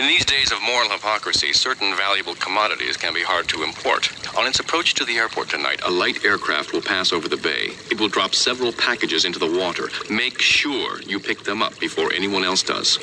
In these days of moral hypocrisy, certain valuable commodities can be hard to import. On its approach to the airport tonight, a light aircraft will pass over the bay. It will drop several packages into the water. Make sure you pick them up before anyone else does.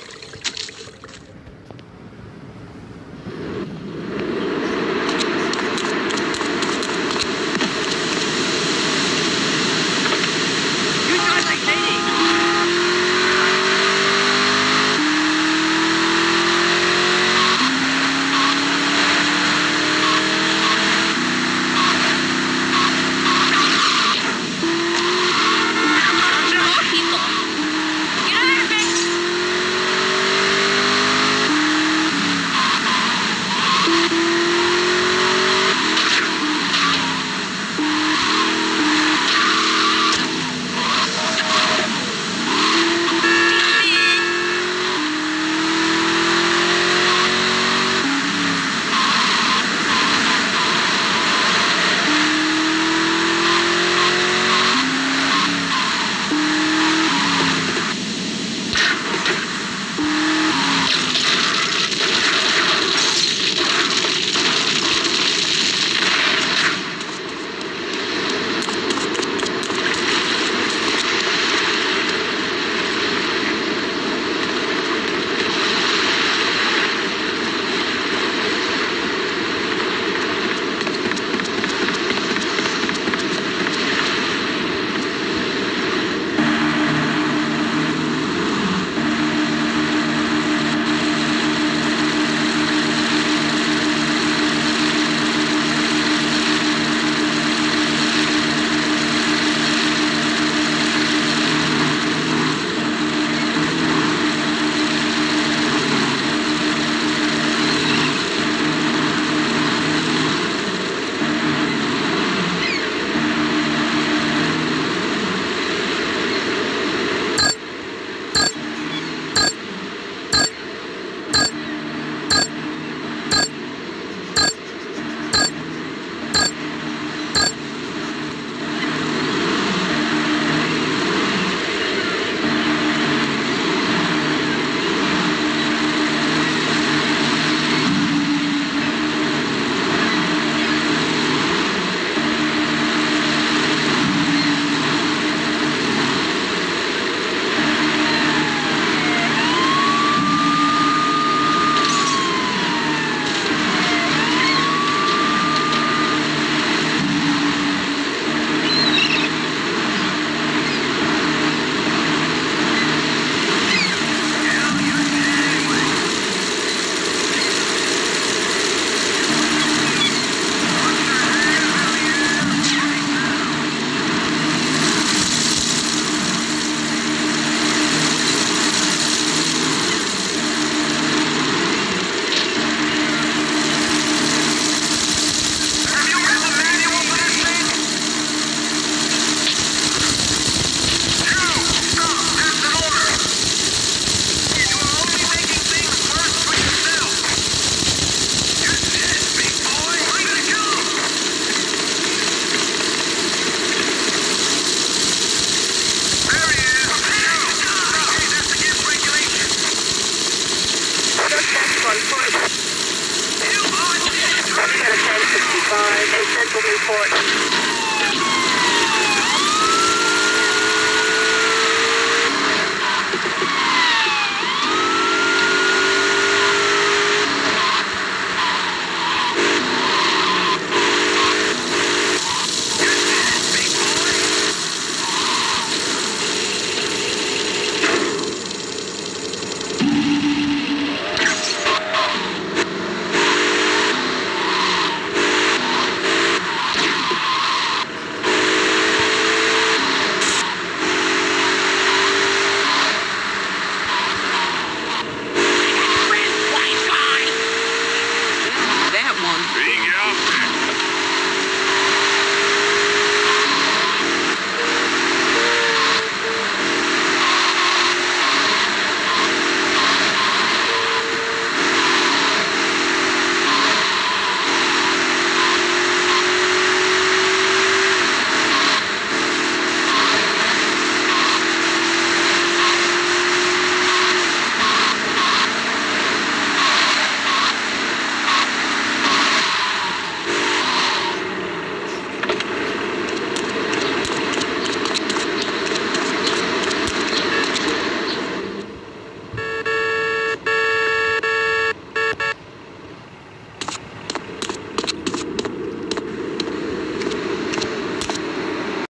Central Newport.